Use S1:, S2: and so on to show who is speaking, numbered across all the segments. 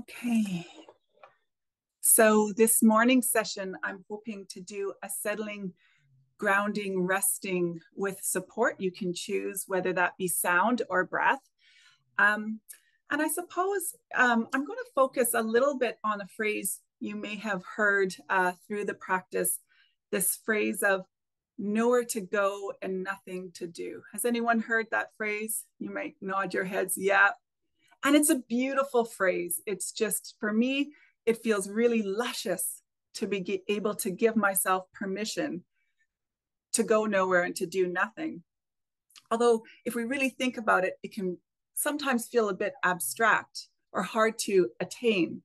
S1: Okay. So this morning session, I'm hoping to do a settling, grounding, resting with support. You can choose whether that be sound or breath. Um, and I suppose um, I'm going to focus a little bit on a phrase you may have heard uh, through the practice, this phrase of nowhere to go and nothing to do. Has anyone heard that phrase? You might nod your heads, yeah, and it's a beautiful phrase. It's just, for me, it feels really luscious to be able to give myself permission to go nowhere and to do nothing. Although, if we really think about it, it can sometimes feel a bit abstract or hard to attain.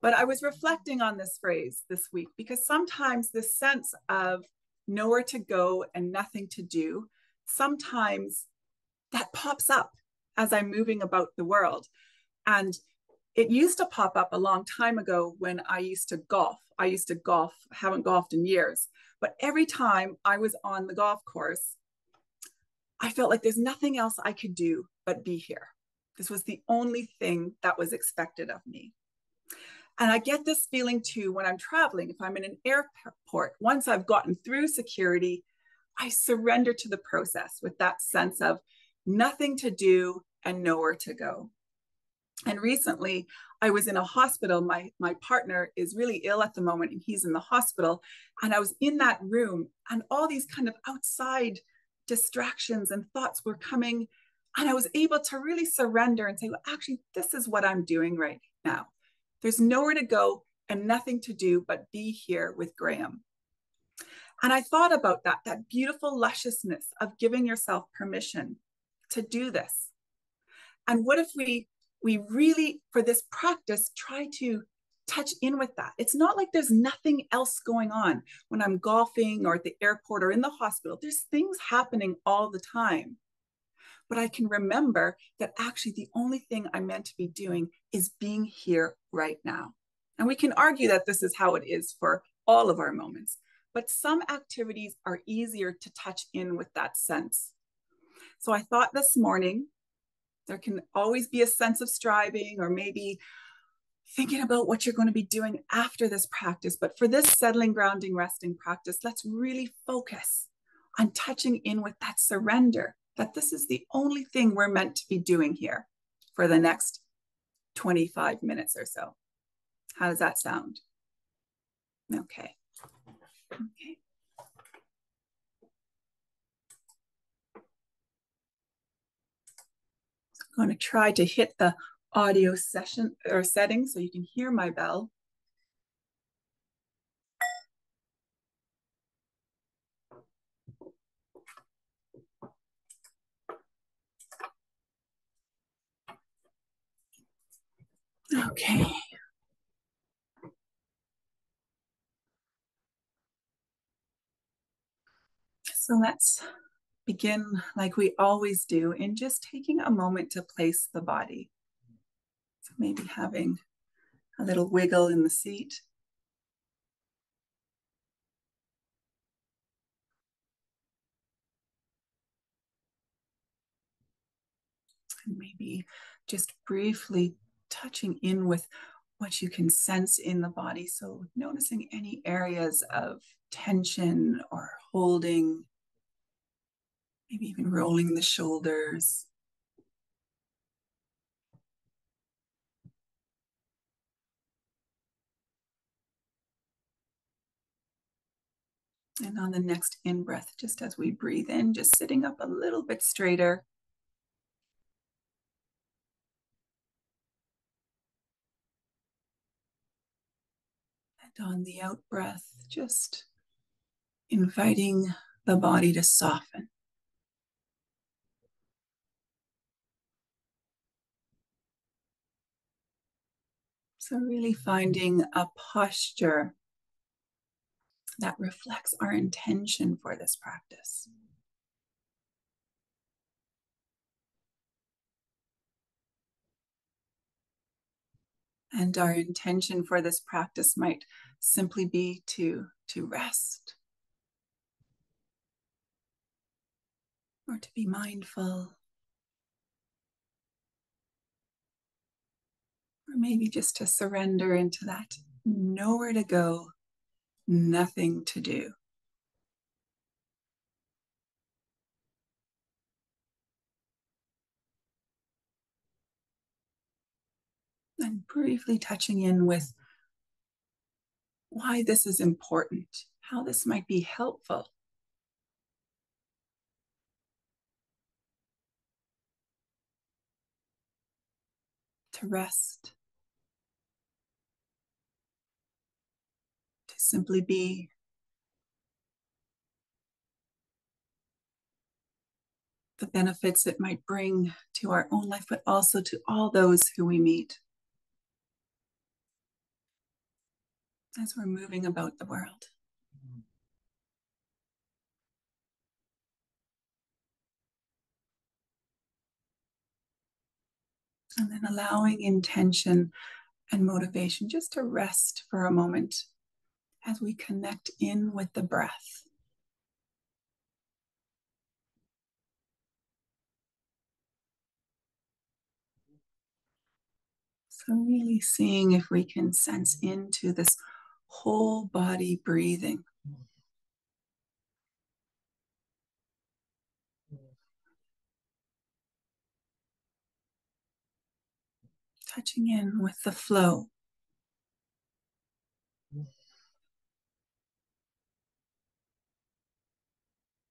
S1: But I was reflecting on this phrase this week because sometimes this sense of nowhere to go and nothing to do, sometimes that pops up as I'm moving about the world. And it used to pop up a long time ago when I used to golf. I used to golf, haven't golfed in years, but every time I was on the golf course, I felt like there's nothing else I could do but be here. This was the only thing that was expected of me. And I get this feeling too when I'm traveling. If I'm in an airport, once I've gotten through security, I surrender to the process with that sense of nothing to do and nowhere to go. And recently, I was in a hospital. My, my partner is really ill at the moment and he's in the hospital. And I was in that room, and all these kind of outside distractions and thoughts were coming. And I was able to really surrender and say, well, actually, this is what I'm doing right now. There's nowhere to go and nothing to do but be here with Graham. And I thought about that, that beautiful lusciousness of giving yourself permission to do this? And what if we we really for this practice try to touch in with that. It's not like there's nothing else going on when I'm golfing or at the airport or in the hospital. There's things happening all the time. But I can remember that actually the only thing I'm meant to be doing is being here right now. And we can argue that this is how it is for all of our moments. But some activities are easier to touch in with that sense. So I thought this morning, there can always be a sense of striving or maybe thinking about what you're going to be doing after this practice. But for this settling, grounding, resting practice, let's really focus on touching in with that surrender that this is the only thing we're meant to be doing here for the next 25 minutes or so. How does that sound? Okay. Okay. I'm going to try to hit the audio session or setting so you can hear my bell. Okay. So let's begin like we always do in just taking a moment to place the body. So maybe having a little wiggle in the seat. And maybe just briefly touching in with what you can sense in the body. So noticing any areas of tension or holding Maybe even rolling the shoulders. And on the next in breath, just as we breathe in, just sitting up a little bit straighter. And on the out breath, just inviting the body to soften. So, really finding a posture that reflects our intention for this practice. And our intention for this practice might simply be to, to rest or to be mindful maybe just to surrender into that nowhere to go, nothing to do. And briefly touching in with why this is important, how this might be helpful. To rest, simply be. The benefits it might bring to our own life, but also to all those who we meet. as we're moving about the world. And then allowing intention and motivation just to rest for a moment as we connect in with the breath. So, really seeing if we can sense into this whole body breathing. Touching in with the flow.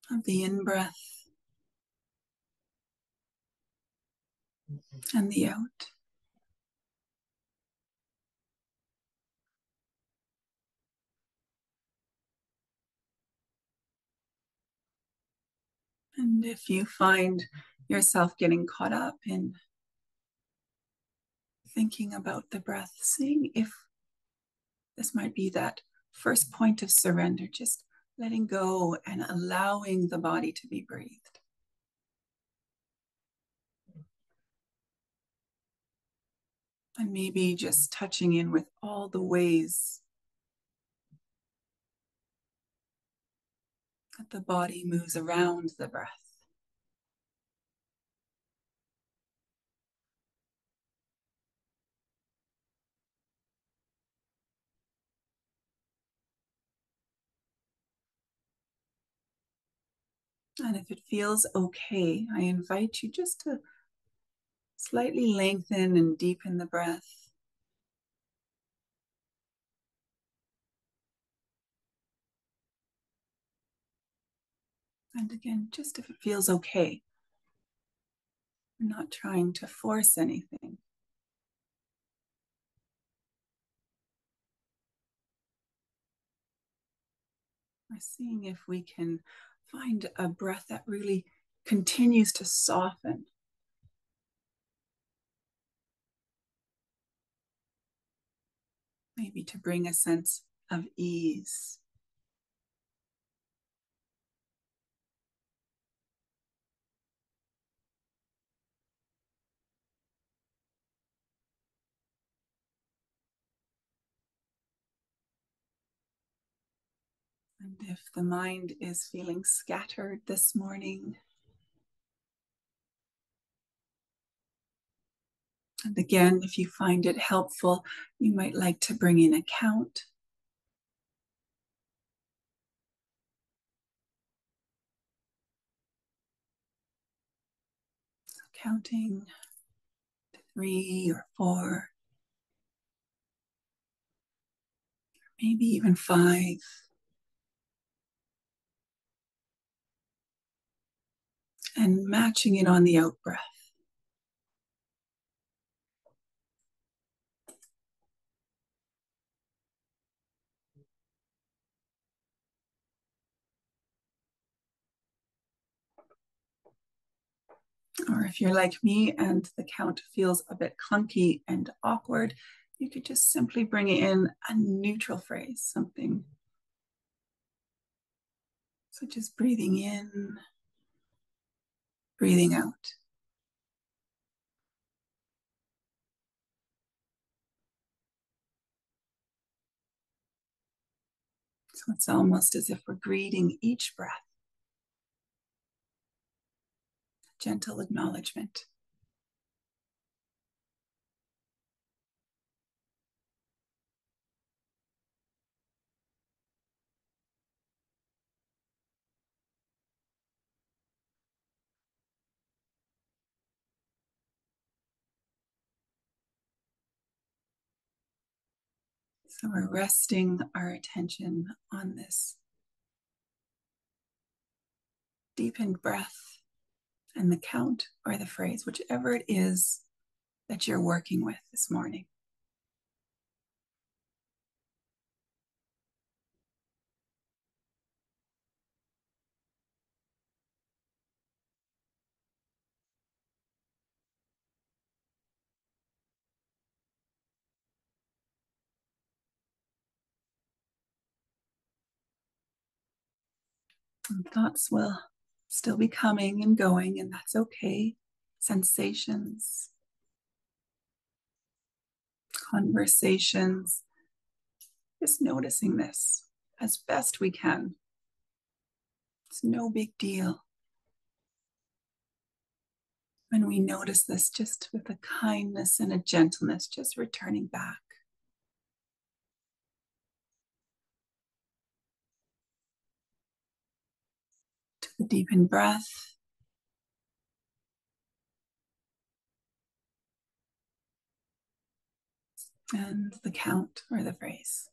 S1: Of the in breath mm-hmm. and the out. And if you find yourself getting caught up in thinking about the breath, seeing if this might be that first point of surrender, just letting go and allowing the body to be breathed. And maybe just touching in with all the ways that the body moves around the breath. And if it feels okay, I invite you just to slightly lengthen and deepen the breath. And again, just if it feels okay. We're not trying to force anything. We're seeing if we can find a breath that really continues to soften. Maybe to bring a sense of ease. If the mind is feeling scattered this morning, and again, if you find it helpful, you might like to bring in a count. So counting three or four, maybe even five. And matching it on the out breath. Or if you're like me and the count feels a bit clunky and awkward, you could just simply bring in a neutral phrase, something. such as breathing in breathing out. So it's almost as if we're greeting each breath. Gentle acknowledgement. So we're resting our attention on this deepened breath and the count or the phrase, whichever it is that you're working with this morning. And thoughts will still be coming and going, and that's okay. Sensations, conversations, just noticing this as best we can. It's no big deal. When we notice this, just with a kindness and a gentleness, just returning back. The deepened breath. And the count or the phrase.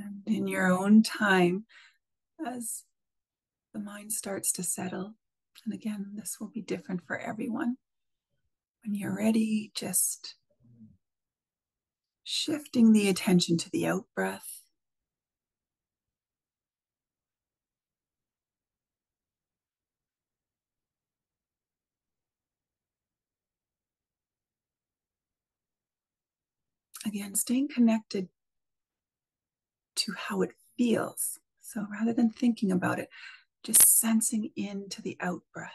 S1: And in your own time, as the mind starts to settle, and again, this will be different for everyone. When you're ready, just shifting the attention to the out breath. Again, staying connected to how it feels. So rather than thinking about it, just sensing into the out breath.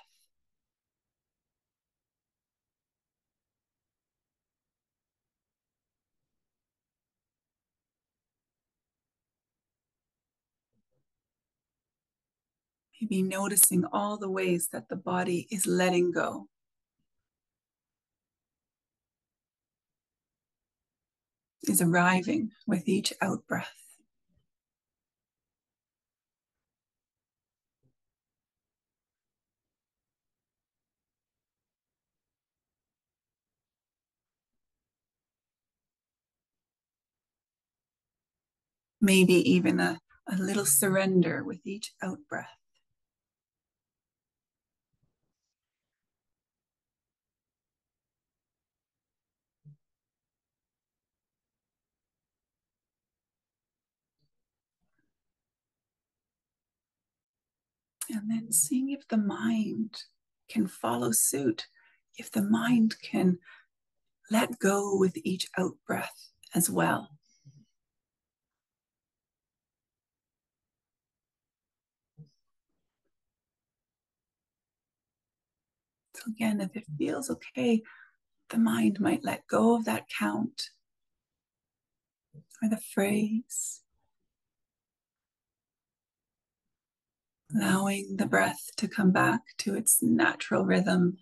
S1: Maybe noticing all the ways that the body is letting go. Is arriving with each out breath. Maybe even a, a little surrender with each out breath. And then seeing if the mind can follow suit, if the mind can let go with each out breath as well. Again, if it feels okay, the mind might let go of that count or the phrase, allowing the breath to come back to its natural rhythm.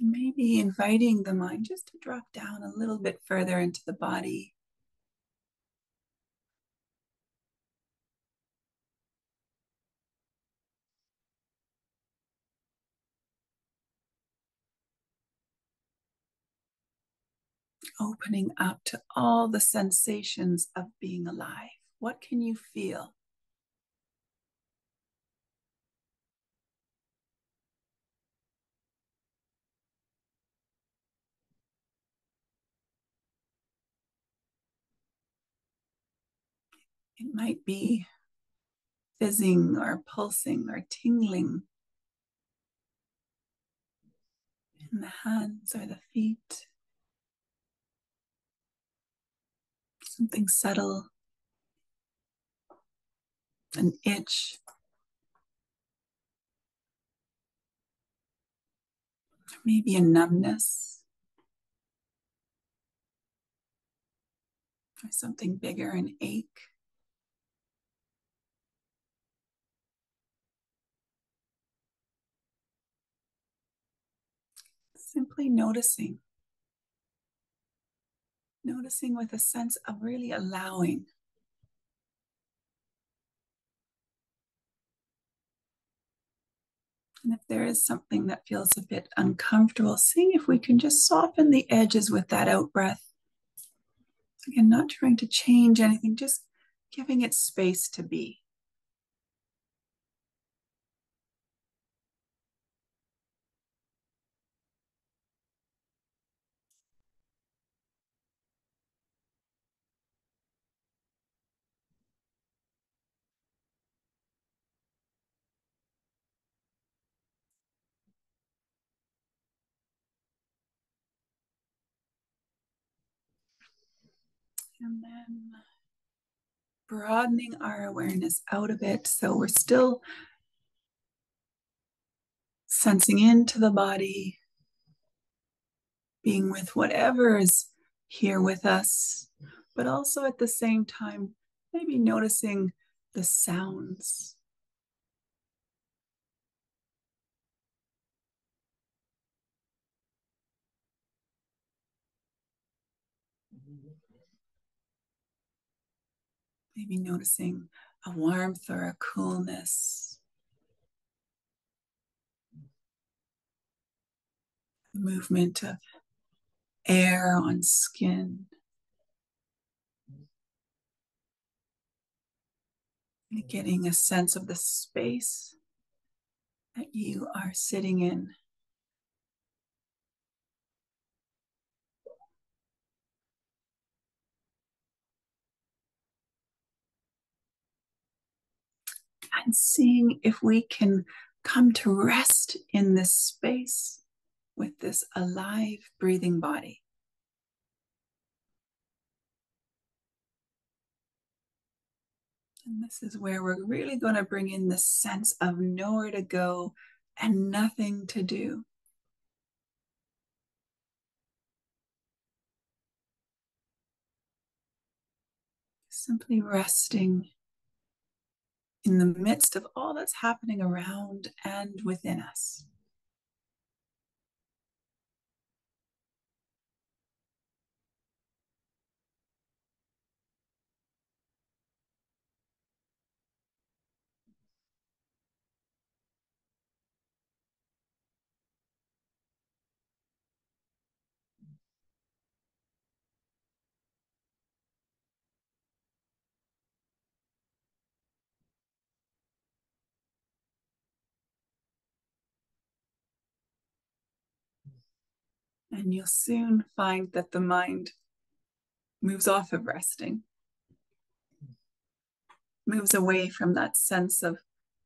S1: And maybe inviting the mind just to drop down a little bit further into the body. Opening up to all the sensations of being alive. What can you feel? It might be fizzing or pulsing or tingling in the hands or the feet. Something subtle, an itch. maybe a numbness, or something bigger, an ache. Simply noticing. Noticing with a sense of really allowing. And if there is something that feels a bit uncomfortable, seeing if we can just soften the edges with that out breath. Again, not trying to change anything, just giving it space to be. And then broadening our awareness out a bit. So we're still sensing into the body, being with whatever is here with us, but also at the same time, maybe noticing the sounds. Maybe noticing a warmth or a coolness. The movement of air on skin. Getting a sense of the space that you are sitting in. And seeing if we can come to rest in this space with this alive, breathing body. And this is where we're really going to bring in the sense of nowhere to go and nothing to do. Simply resting in the midst of all that's happening around and within us. And you'll soon find that the mind moves off of resting, moves away from that sense of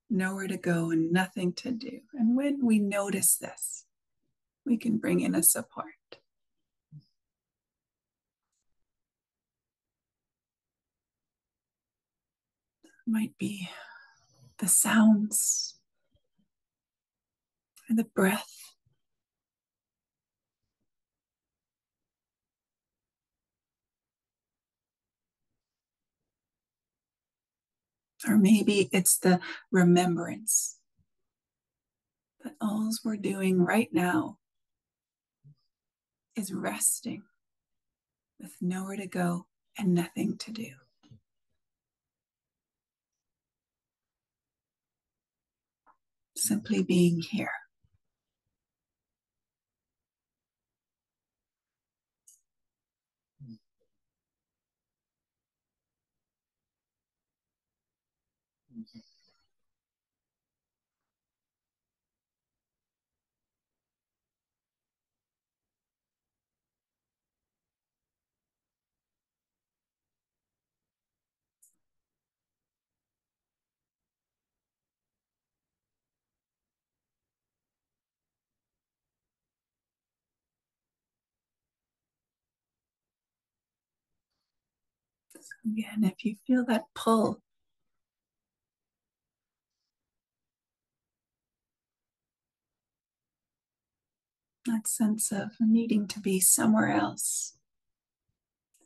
S1: nowhere to go and nothing to do. And when we notice this, we can bring in a support. might be the sounds or the breath Or maybe it's the remembrance that all we're doing right now is resting with nowhere to go and nothing to do. Simply being here. Again, if you feel that pull, That sense of needing to be somewhere else,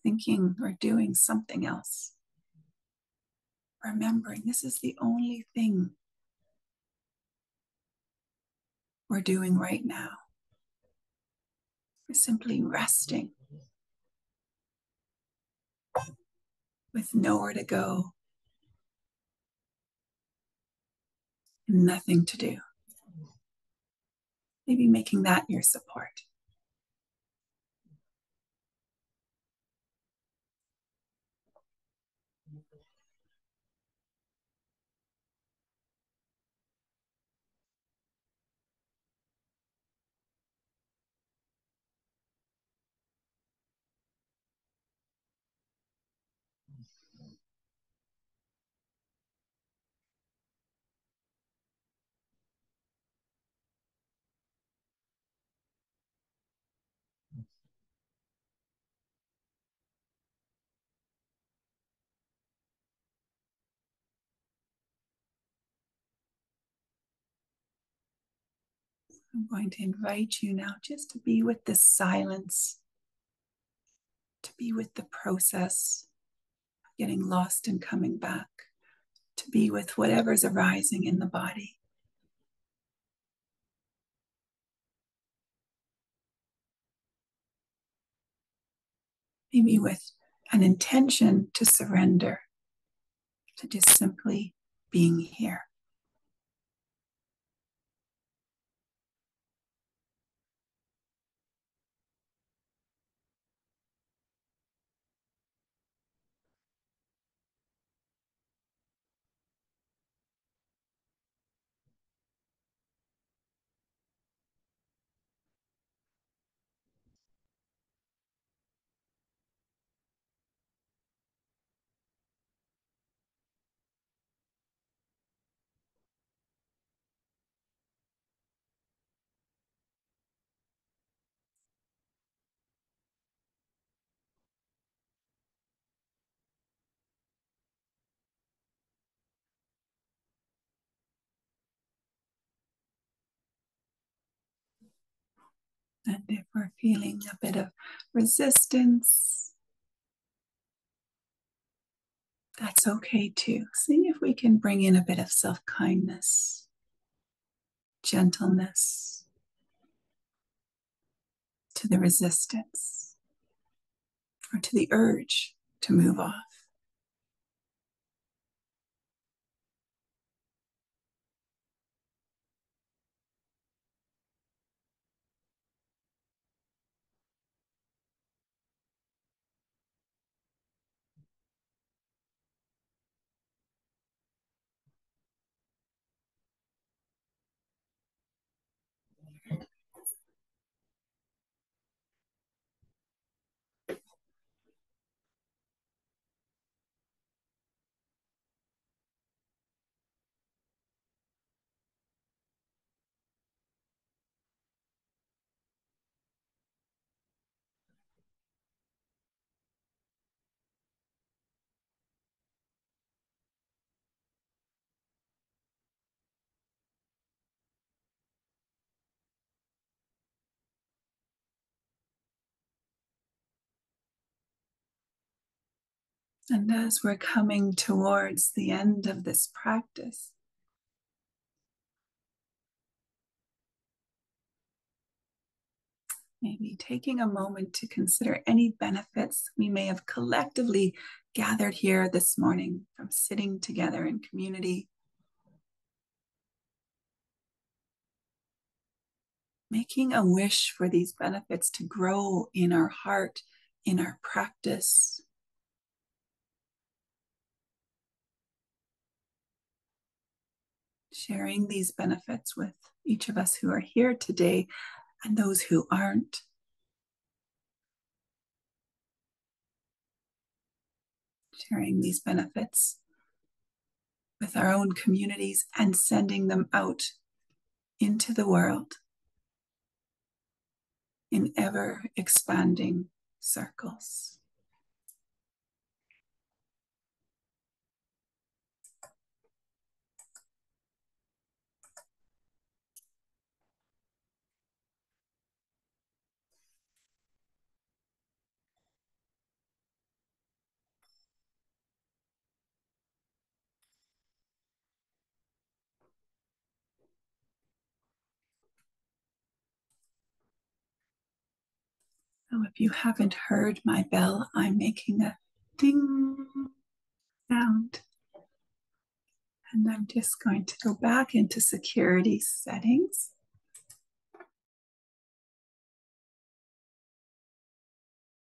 S1: thinking or doing something else. Remembering this is the only thing we're doing right now. We're simply resting with nowhere to go, nothing to do. Maybe making that your support. I'm going to invite you now just to be with the silence, to be with the process getting lost and coming back, to be with whatever's arising in the body. Maybe with an intention to surrender, to just simply being here. And if we're feeling a bit of resistance, that's okay too. See if we can bring in a bit of self kindness, gentleness to the resistance or to the urge to move off. And as we're coming towards the end of this practice, maybe taking a moment to consider any benefits we may have collectively gathered here this morning from sitting together in community. Making a wish for these benefits to grow in our heart, in our practice, sharing these benefits with each of us who are here today and those who aren't. Sharing these benefits with our own communities and sending them out into the world in ever expanding circles. If you haven't heard my bell, I'm making a ding sound. And I'm just going to go back into security settings.